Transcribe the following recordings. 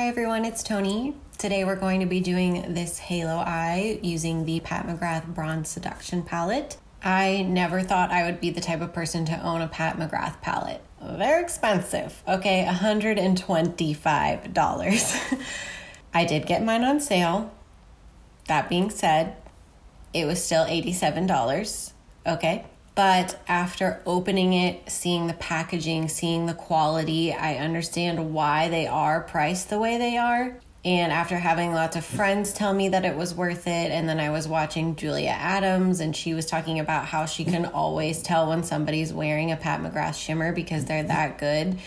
Hi everyone, it's Toni. Today we're going to be doing this halo eye using the Pat McGrath Bronze Seduction palette. I never thought I would be the type of person to own a Pat McGrath palette. They're expensive. Okay, $125. I did get mine on sale. That being said, it was still $87. Okay. But after opening it, seeing the packaging, seeing the quality, I understand why they are priced the way they are. And after having lots of friends tell me that it was worth it, and then I was watching Julia Adams, and she was talking about how she can always tell when somebody's wearing a Pat McGrath shimmer because they're that good.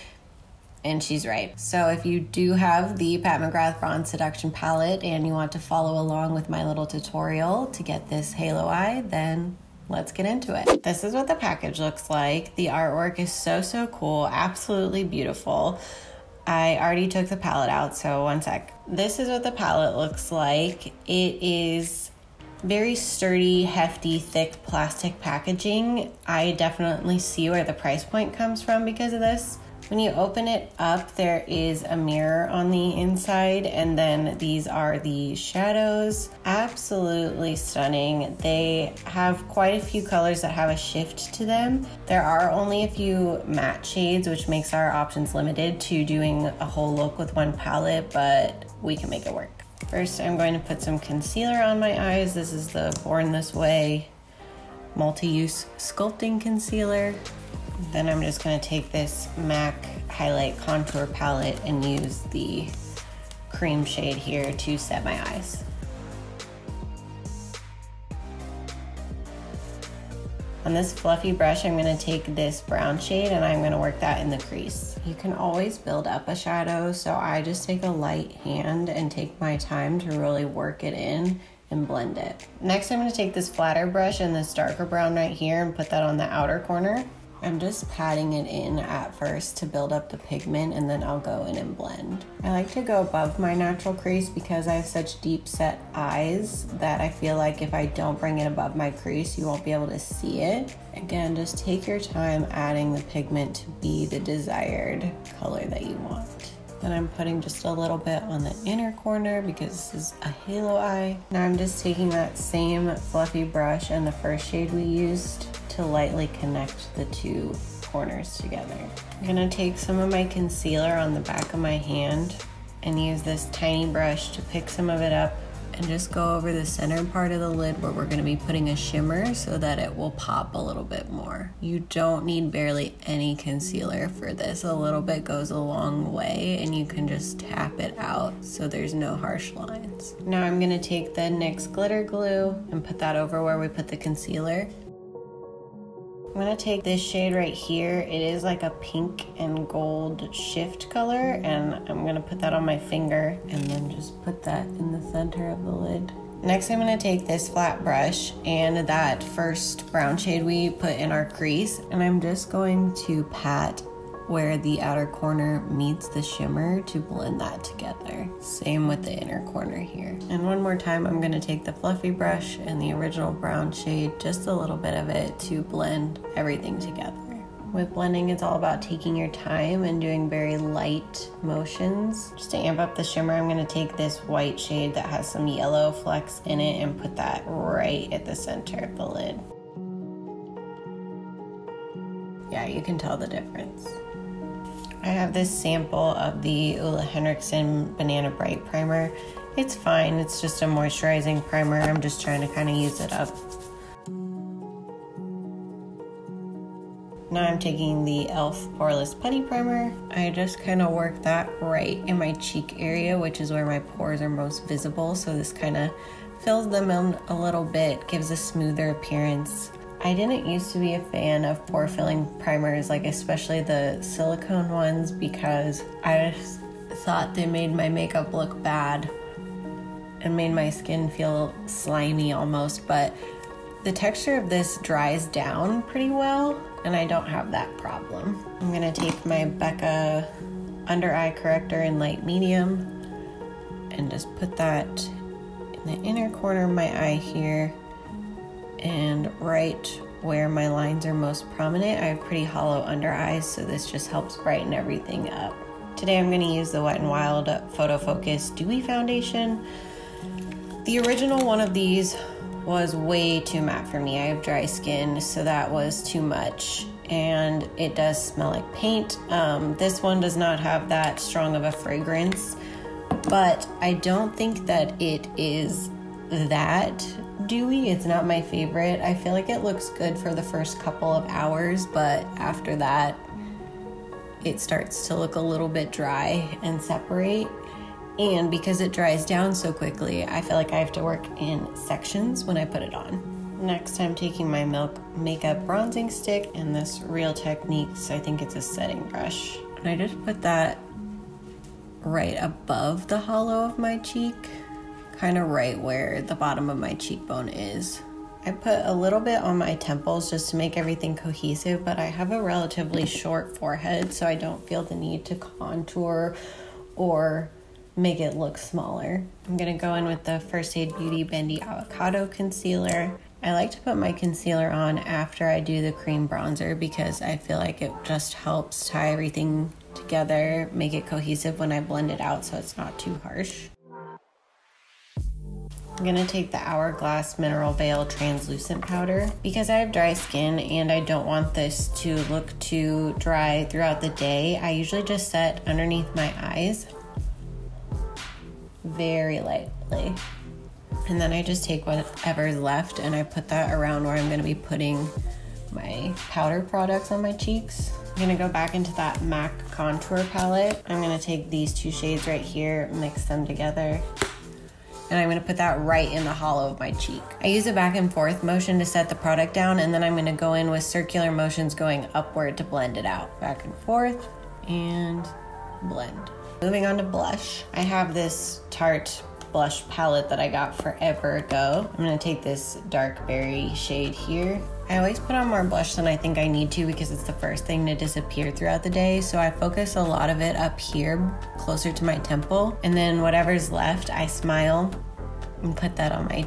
And she's right. So, if you do have the Pat McGrath Bronze Seduction palette and you want to follow along with my little tutorial to get this halo eye, then let's get into it. This is what the package looks like. The artwork is so, so cool, absolutely beautiful. I already took the palette out, so one sec. This is what the palette looks like. It is very sturdy, hefty, thick plastic packaging. I definitely see where the price point comes from because of this. When you open it up, there is a mirror on the inside, and then these are the shadows. Absolutely stunning. They have quite a few colors that have a shift to them. There are only a few matte shades, which makes our options limited to doing a whole look with one palette, but we can make it work. First, I'm going to put some concealer on my eyes. This is the Born This Way multi-use sculpting concealer. Then I'm just going to take this MAC highlight contour palette and use the cream shade here to set my eyes. On this fluffy brush, I'm going to take this brown shade and I'm going to work that in the crease. You can always build up a shadow, so I just take a light hand and take my time to really work it in and blend it. Next, I'm to take this flatter brush and this darker brown right here and put that on the outer corner. I'm just patting it in at first to build up the pigment and then I'll go in and blend. I like to go above my natural crease because I have such deep set eyes that I feel like if I don't bring it above my crease, you won't be able to see it. Again, just take your time adding the pigment to be the desired color that you want. Then I'm putting just a little bit on the inner corner because this is a halo eye. Now I'm just taking that same fluffy brush and the first shade we used to lightly connect the two corners together. I'm gonna take some of my concealer on the back of my hand and use this tiny brush to pick some of it up and just go over the center part of the lid where we're gonna be putting a shimmer so that it will pop a little bit more. You don't need barely any concealer for this. A little bit goes a long way and you can just tap it out so there's no harsh lines. Now I'm gonna take the NYX glitter glue and put that over where we put the concealer I'm gonna take this shade right here. It is like a pink and gold shift color and I'm gonna put that on my finger and then just put that in the center of the lid. Next I'm gonna take this flat brush and that first brown shade we put in our crease and I'm just going to pat where the outer corner meets the shimmer to blend that together. Same with the inner corner here. And one more time, I'm gonna take the fluffy brush and the original brown shade, just a little bit of it to blend everything together. With blending, it's all about taking your time and doing very light motions. Just to amp up the shimmer, I'm gonna take this white shade that has some yellow flecks in it and put that right at the center of the lid. Yeah, you can tell the difference. I have this sample of the Ole Henriksen Banana Bright Primer. It's fine, it's just a moisturizing primer. I'm just trying to kind of use it up. Now I'm taking the e.l.f. Poreless Putty Primer. I just kind of work that right in my cheek area, which is where my pores are most visible. So this kind of fills them in a little bit, gives a smoother appearance. I didn't used to be a fan of pore filling primers, like especially the silicone ones, because I just thought they made my makeup look bad and made my skin feel slimy almost. But the texture of this dries down pretty well, and I don't have that problem. I'm gonna take my Becca under eye corrector in light medium and just put that in the inner corner of my eye here and right where my lines are most prominent, I have pretty hollow under eyes, so this just helps brighten everything up. Today I'm going to use the Wet n Wild Photo Focus Dewy Foundation. The original one of these was way too matte for me. I have dry skin, so that was too much. And it does smell like paint. Um, this one does not have that strong of a fragrance, but I don't think that it is that dewy. It's not my favorite. I feel like it looks good for the first couple of hours, but after that, it starts to look a little bit dry and separate. And because it dries down so quickly, I feel like I have to work in sections when I put it on. Next, I'm taking my Milk Makeup Bronzing Stick and this Real Techniques, I think it's a setting brush. And I just put that right above the hollow of my cheek, kind of right where the bottom of my cheekbone is. I put a little bit on my temples just to make everything cohesive, but I have a relatively short forehead, so I don't feel the need to contour or make it look smaller. I'm gonna go in with the First Aid Beauty Bendy Avocado Concealer. I like to put my concealer on after I do the cream bronzer because I feel like it just helps tie everything together, make it cohesive when I blend it out so it's not too harsh. I'm gonna take the Hourglass Mineral Veil Translucent Powder. Because I have dry skin and I don't want this to look too dry throughout the day, I usually just set underneath my eyes very lightly. And then I just take whatever's left and I put that around where I'm gonna be putting my powder products on my cheeks. I'm gonna go back into that MAC contour palette. I'm gonna take these two shades right here, mix them together, and I'm gonna put that right in the hollow of my cheek. I use a back and forth motion to set the product down, and then I'm gonna go in with circular motions going upward to blend it out. Back and forth, and blend. Moving on to blush, I have this Tarte blush palette that I got forever ago. I'm gonna take this dark berry shade here. I always put on more blush than I think I need to because it's the first thing to disappear throughout the day. So I focus a lot of it up here, closer to my temple. And then whatever's left, I smile and put that on my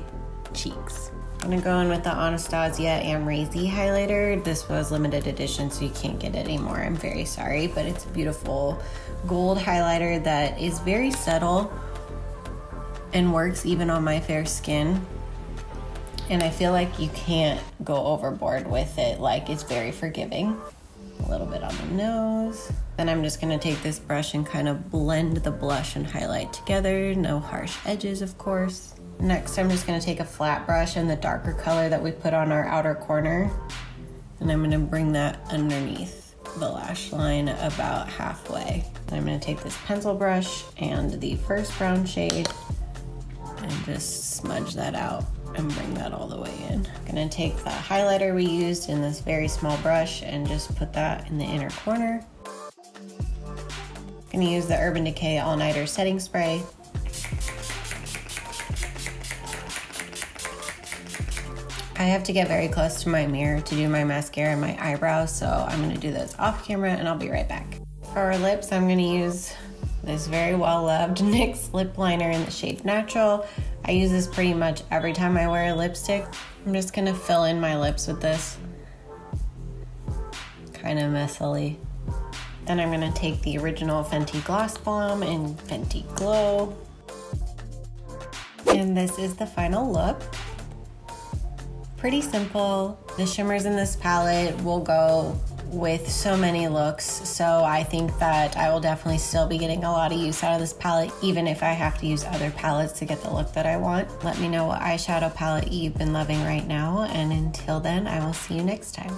cheeks. I'm gonna go in with the Anastasia Amrezy highlighter. This was limited edition, so you can't get it anymore. I'm very sorry, but it's a beautiful gold highlighter that is very subtle and works even on my fair skin. And I feel like you can't go overboard with it. Like it's very forgiving. A little bit on the nose. Then I'm just gonna take this brush and kind of blend the blush and highlight together. No harsh edges, of course. Next, I'm just gonna take a flat brush and the darker color that we put on our outer corner, and I'm gonna bring that underneath the lash line about halfway. I'm gonna take this pencil brush and the first brown shade and just smudge that out and bring that all the way in. I'm gonna take the highlighter we used in this very small brush and just put that in the inner corner. I'm gonna use the Urban Decay All Nighter Setting Spray I have to get very close to my mirror to do my mascara and my eyebrows, so I'm gonna do those off camera and I'll be right back. For our lips, I'm gonna use this very well loved NYX lip liner in the shade Natural. I use this pretty much every time I wear a lipstick. I'm just gonna fill in my lips with this, kind of messily. Then I'm gonna take the original Fenty Gloss Bomb and Fenty Glow. And this is the final look pretty simple. The shimmers in this palette will go with so many looks, so I think that I will definitely still be getting a lot of use out of this palette, even if I have to use other palettes to get the look that I want. Let me know what eyeshadow palette you've been loving right now, and until then, I will see you next time.